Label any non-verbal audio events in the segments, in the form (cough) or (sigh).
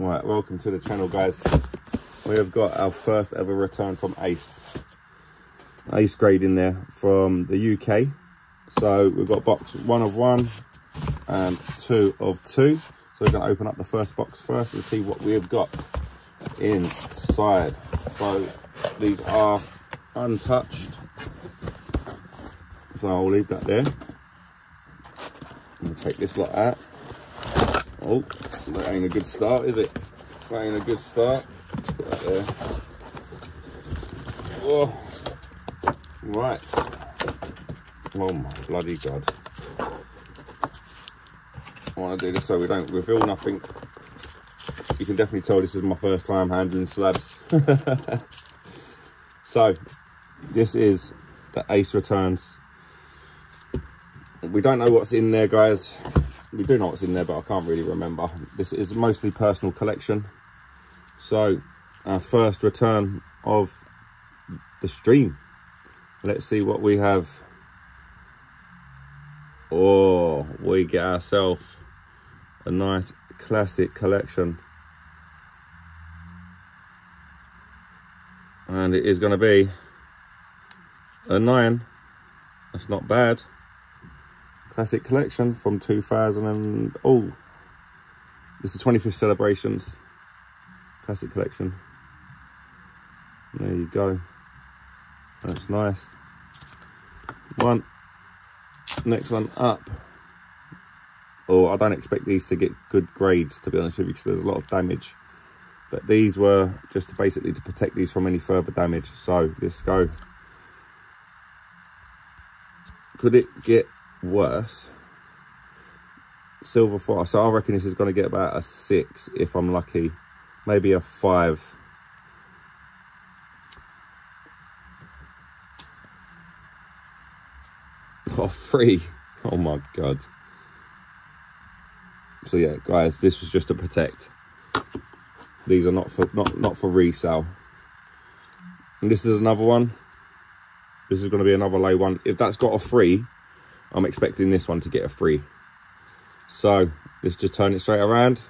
Right, welcome to the channel, guys. We have got our first ever return from Ace. Ace grade in there from the UK. So we've got box one of one and two of two. So we're going to open up the first box first and see what we have got inside. So these are untouched. So I'll leave that there. I'm going to take this lot out. Oh, that ain't a good start, is it? That ain't a good start. There. Right. Oh my bloody god. I want to do this so we don't reveal nothing. You can definitely tell this is my first time handling slabs. (laughs) so, this is the Ace Returns. We don't know what's in there, guys we do know what's in there, but I can't really remember. This is mostly personal collection. So, our first return of the stream. Let's see what we have. Oh, we get ourselves a nice classic collection. And it is going to be a nine. That's not bad. Classic Collection from 2000 and... Oh, this is the 25th celebrations. Classic Collection. There you go. That's nice. One. Next one up. Oh, I don't expect these to get good grades, to be honest with you, because there's a lot of damage. But these were just to basically to protect these from any further damage. So, let's go. Could it get worse. Silver four. So I reckon this is going to get about a six if I'm lucky. Maybe a five. Oh, three. Oh my God. So yeah, guys, this was just to protect. These are not for not not for resale. And this is another one. This is going to be another low one. If that's got a three, I'm expecting this one to get a free. So let's just turn it straight around.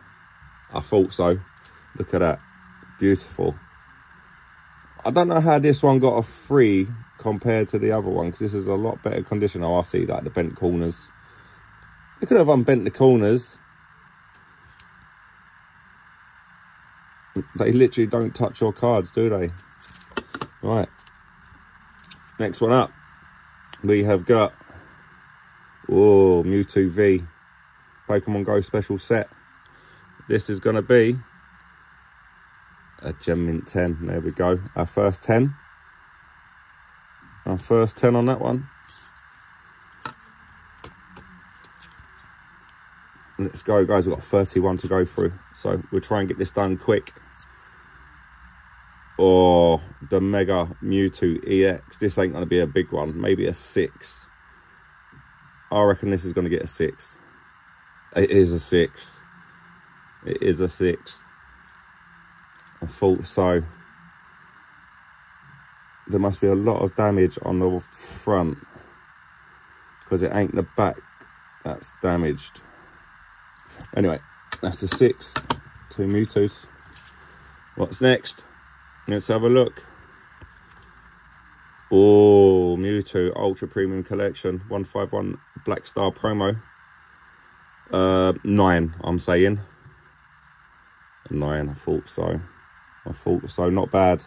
I thought so. Look at that. Beautiful. I don't know how this one got a free compared to the other one because this is a lot better condition. Oh, I see that, the bent corners. They could have unbent the corners. They literally don't touch your cards, do they? Right. Next one up. We have got Oh, Mewtwo V. Pokemon Go special set. This is going to be a Gem Mint 10. There we go. Our first 10. Our first 10 on that one. Let's go, guys. We've got 31 to go through. So we'll try and get this done quick. Oh, the Mega Mewtwo EX. This ain't going to be a big one. Maybe a 6. I reckon this is going to get a six. It is a six. It is a six. I thought so. There must be a lot of damage on the front because it ain't the back that's damaged. Anyway, that's the six. Two Mewtwo's. What's next? Let's have a look. Oh, Mewtwo Ultra Premium Collection 151 Black Star promo. Uh, nine, I'm saying. Nine, I thought so. I thought so. Not bad.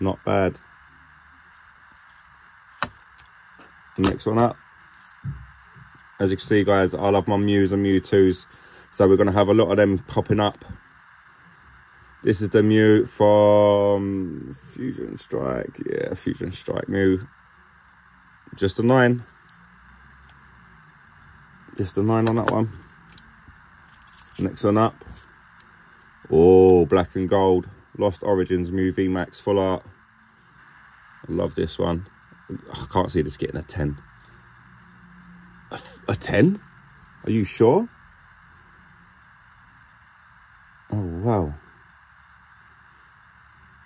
Not bad. Next one up. As you can see, guys, I love my Mews and Mewtwo's. So we're going to have a lot of them popping up this is the Mew from Fusion Strike. Yeah, Fusion Strike Mew. Just a nine. Just a nine on that one. Next one up. Oh, black and gold. Lost Origins Mew VMAX full art. I love this one. I can't see this getting a 10. A, a 10? Are you sure? Oh, wow.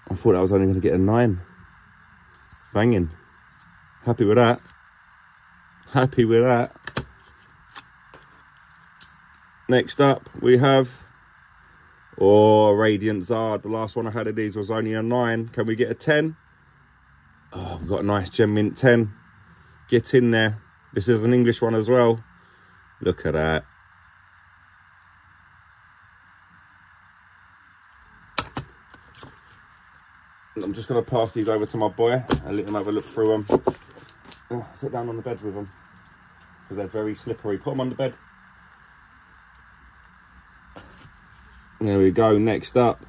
I thought I was only going to get a nine. Banging. Happy with that. Happy with that. Next up, we have... Oh, Radiant Zard. The last one I had of these was only a 9. Can we get a 10? Oh, we've got a nice Gem Mint 10. Get in there. This is an English one as well. Look at that. I'm just going to pass these over to my boy and let him have a look through them. Oh, sit down on the bed with them because they're very slippery. Put them on the bed. There we go. Next up.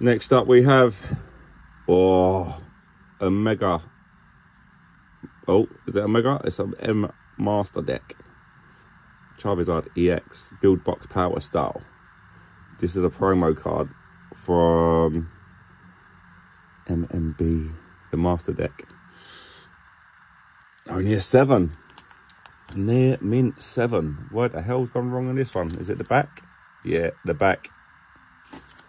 Next up we have, oh, a mega. Oh, is it a mega? It's a M Master deck. Charizard EX Build Box Power Style. This is a promo card from MMB, the Master deck. Oh, only a seven. Near mint seven. What the hell's gone wrong on this one? Is it the back? Yeah, the back.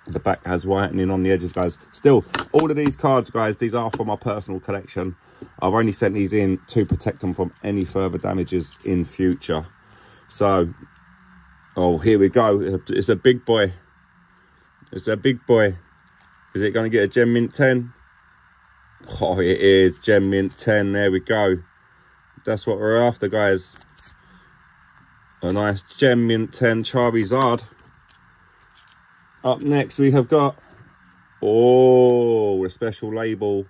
The back has whitening on the edges, guys. Still, all of these cards, guys, these are for my personal collection. I've only sent these in to protect them from any further damages in future. So, oh, here we go. It's a big boy. It's a big boy. Is it going to get a Gem Mint 10? Oh, it is. Gem Mint 10. There we go. That's what we're after, guys. A nice Gem Mint 10 Charizard. Up next, we have got, oh, a special label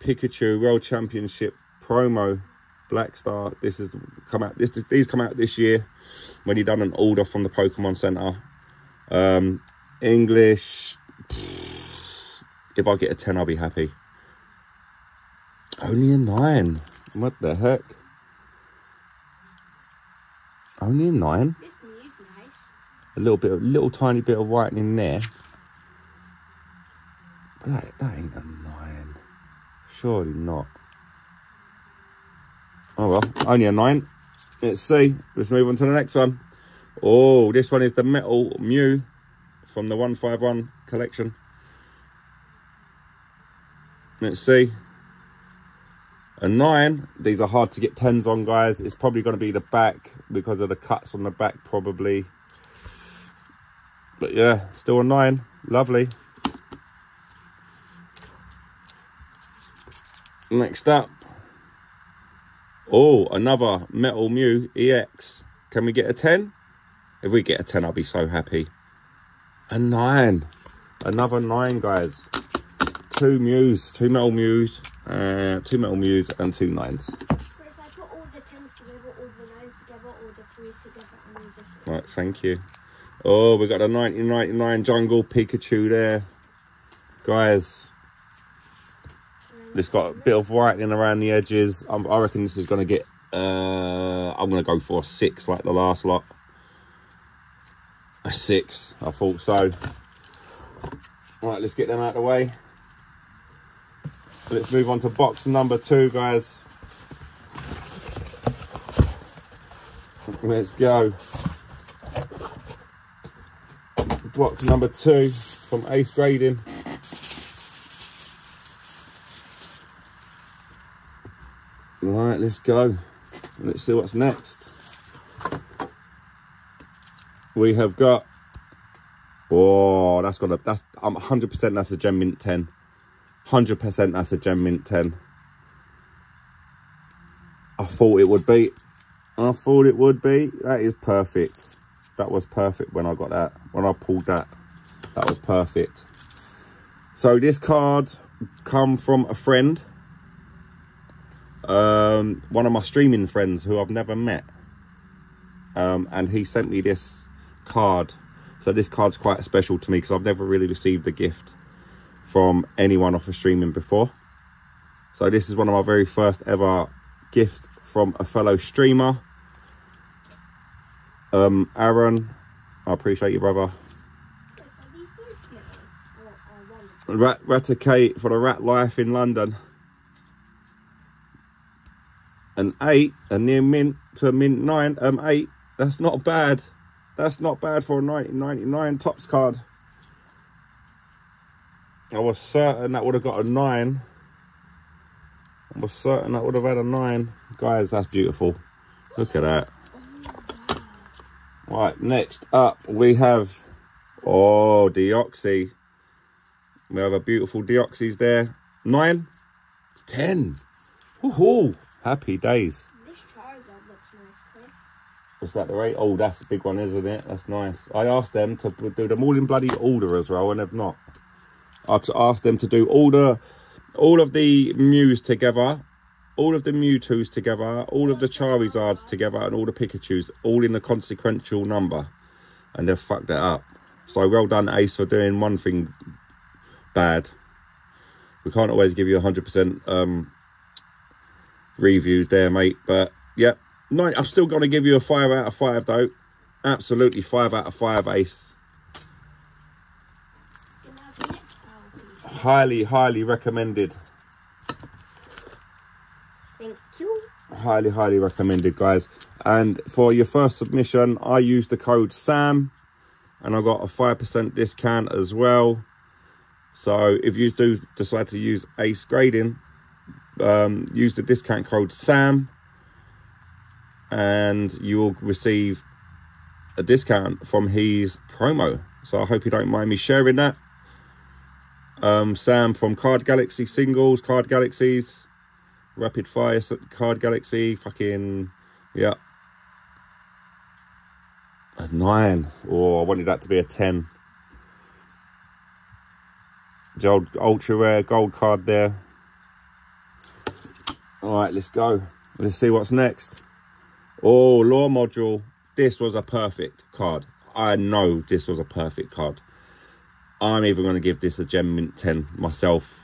Pikachu World Championship promo Black Star. This is come out. This these come out this year when you done an order from the Pokemon Center. Um, English. If I get a 10, I'll be happy. Only a 9. What the heck? Only a 9? This nice. A little bit, a little tiny bit of whitening there. But that, that ain't a 9. Surely not. Oh well, only a 9. Let's see. Let's move on to the next one. Oh, this one is the Metal Mew from the 151 collection. Let's see. A nine. These are hard to get tens on, guys. It's probably going to be the back because of the cuts on the back, probably. But yeah, still a nine. Lovely. Next up. Oh, another Metal Mew EX. Can we get a 10? If we get a 10, I'll be so happy. A 9. Another 9, guys two Mews, two metal Mews, uh, two metal Mews and two nines. But if I put all the tens together, all the nines together, all the threes together, and all this. Right, thank you. Oh, we got a 1999 Jungle Pikachu there. Guys, this got a bit of whitening around the edges. I'm, I reckon this is going to get, uh, I'm going to go for a six like the last lot. A six, I thought so. Right, let's get them out of the way. Let's move on to box number two, guys. Let's go. Box number two from Ace Grading. Right, let's go. Let's see what's next. We have got, oh, that's got a, that's, I'm 100% that's a Gem Mint 10. 100% that's a Gem Mint 10. I thought it would be. I thought it would be. That is perfect. That was perfect when I got that. When I pulled that. That was perfect. So this card come from a friend. Um, one of my streaming friends who I've never met. Um, and he sent me this card. So this card's quite special to me because I've never really received a gift from anyone off of streaming before. So this is one of my very first ever gift from a fellow streamer. Um, Aaron, I appreciate you, brother. Rat Raticate for the Rat Life in London. An eight, a near mint to a mint nine, um, eight. That's not bad. That's not bad for a 1999 Topps card. I was certain that would have got a nine. I was certain that would have had a nine. Guys, that's beautiful. Look at that. Right, next up we have Oh, Deoxy. We have a beautiful Deoxys there. Nine, ten. Woohoo. Happy days. This Charizard looks nice. Was that the rate? Oh, that's the big one, isn't it? That's nice. I asked them to do them all in bloody order as well, and they've not. I asked them to do all the, all of the Mews together, all of the Mewtwo's together, all of the Charizards together, and all the Pikachus, all in a consequential number, and they've fucked it up. So well done, Ace, for doing one thing bad. We can't always give you 100% um, reviews there, mate. But, yeah, nine, I'm still going to give you a 5 out of 5, though. Absolutely 5 out of 5, Ace. Can I have the next power, please? Highly, highly recommended. Thank you. Highly, highly recommended, guys. And for your first submission, I used the code SAM. And I got a 5% discount as well. So if you do decide to use Ace Grading, um, use the discount code SAM and you will receive a discount from his promo. So I hope you don't mind me sharing that. Um, Sam from Card Galaxy Singles, Card Galaxies, Rapid Fire Card Galaxy, fucking, yeah. A nine. Oh, I wanted that to be a 10. The old ultra rare gold card there. All right, let's go. Let's see what's next. Oh, law module. This was a perfect card. I know this was a perfect card. I'm even going to give this a Gem Mint 10 myself.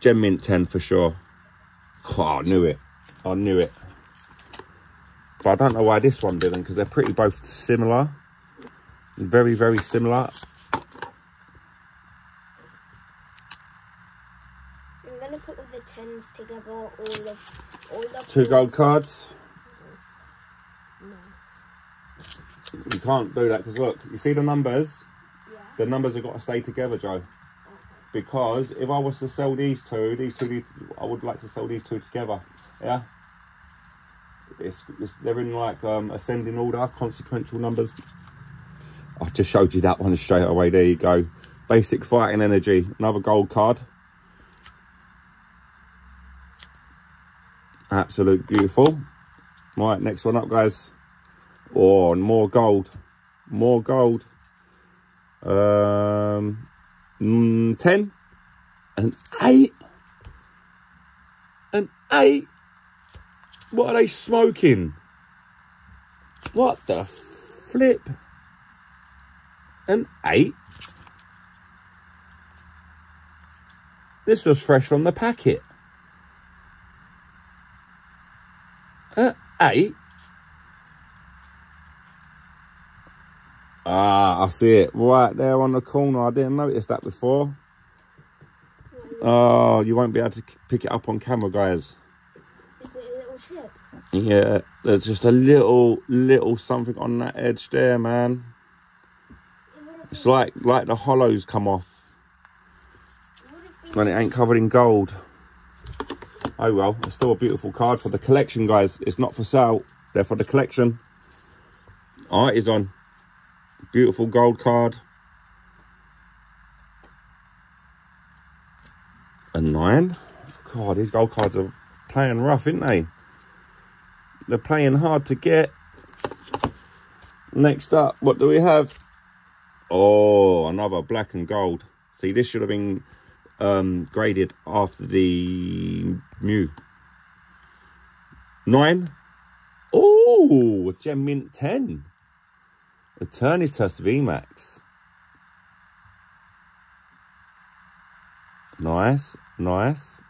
Gem Mint 10 for sure. Oh, I knew it. I knew it. But I don't know why this one didn't, because they're pretty both similar. Very, very similar. I'm gonna put all the tens together, all the all the Two gold cards. Nice. You can't do that because look, you see the numbers? The numbers have got to stay together, Joe. Because if I was to sell these two, these two, need, I would like to sell these two together. Yeah. It's, it's they're in like um, ascending order, consequential numbers. I've just showed you that one straight away. There you go. Basic fighting energy. Another gold card. Absolute beautiful. Right, next one up, guys. Oh, more gold. More gold. Um, mm, 10. An 8. An 8. What are they smoking? What the flip? An 8. This was fresh from the packet. An 8. Ah, I see it right there on the corner. I didn't notice that before. Oh, you won't be able to pick it up on camera, guys. Is it a little chip? Yeah, there's just a little, little something on that edge there, man. It would have It's like, like the hollows come off it would have been when it ain't covered in gold. Oh well, it's still a beautiful card for the collection, guys. It's not for sale. They're for the collection. Art is on. Beautiful gold card. A nine. God, these gold cards are playing rough, aren't they? They're playing hard to get. Next up, what do we have? Oh, another black and gold. See, this should have been um, graded after the Mew. Nine. Oh, Gem Mint 10. Eternatus VMAX. Nice, nice.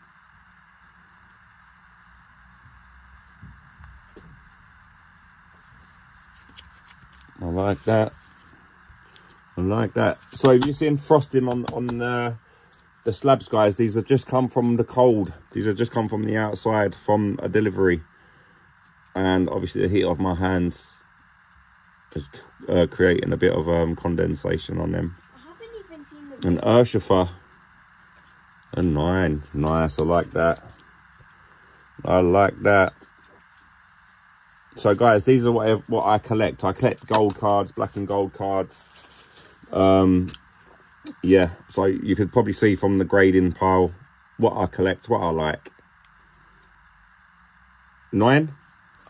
I like that. I like that. So you're seeing frosting on on uh, the slabs, guys. These have just come from the cold. These have just come from the outside from a delivery, and obviously the heat of my hands is uh, creating a bit of um, condensation on them. I haven't even seen the. An Urshifu. A nine. Nice. I like that. I like that. So guys, these are what I, what I collect. I collect gold cards, black and gold cards. Um, yeah, so you could probably see from the grading pile what I collect, what I like. Nine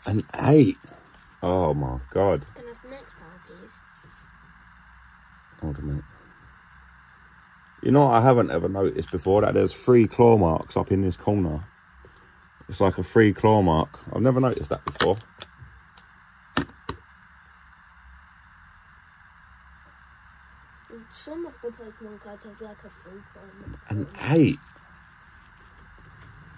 and eight. Oh my god. Can I have the next pile, please? Hold a minute. You know what I haven't ever noticed before? That there's three claw marks up in this corner. It's like a free claw mark. I've never noticed that before. Some of the Pokemon cards have like a full chrome. An eight. There must be a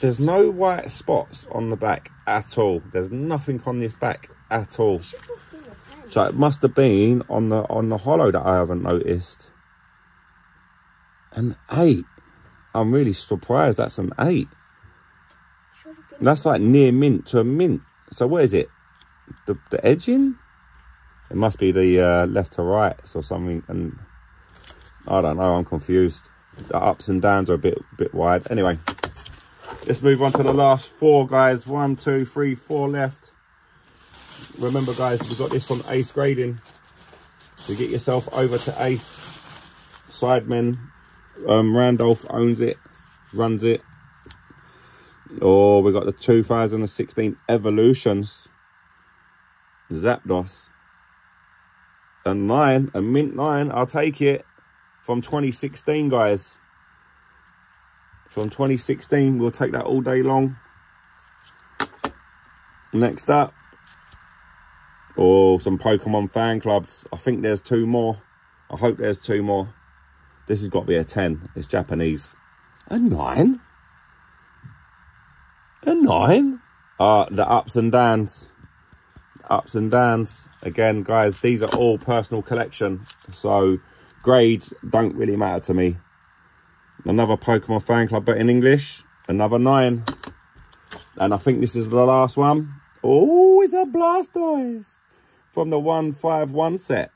There's no white spots on the back at all. There's nothing on this back at all. It should have been a 10. So it must have been on the on the hollow that I haven't noticed. An eight. I'm really surprised that's an eight. Should have been That's like near mint to a mint. So where is it? The the edging? It must be the uh, left to right or something. And I don't know. I'm confused. The ups and downs are a bit bit wide. Anyway, let's move on to the last four guys. One, two, three, four left. Remember, guys, we got this from Ace Grading. So get yourself over to Ace Sidemen. Um, Randolph owns it, runs it. Oh, we got the 2016 Evolutions. Zapdos. A nine, a mint nine. I'll take it. From 2016, guys. From 2016, we'll take that all day long. Next up. Oh, some Pokemon fan clubs. I think there's two more. I hope there's two more. This has got to be a 10. It's Japanese. A nine? A nine? Uh, the ups and downs. Ups and downs. Again, guys, these are all personal collection. So grades don't really matter to me. Another Pokemon fan club, but in English. Another nine. And I think this is the last one. Oh, it's a Blastoise. From the 151 set.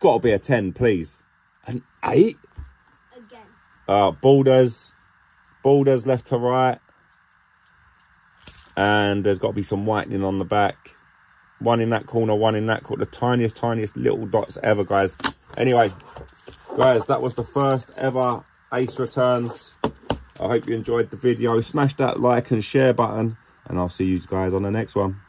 Got to be a 10, please. An 8? again. Uh, borders, borders left to right. And there's got to be some whitening on the back. One in that corner, one in that corner. The tiniest, tiniest little dots ever, guys. Anyway, guys, that was the first ever Ace Returns. I hope you enjoyed the video. Smash that like and share button. And I'll see you guys on the next one.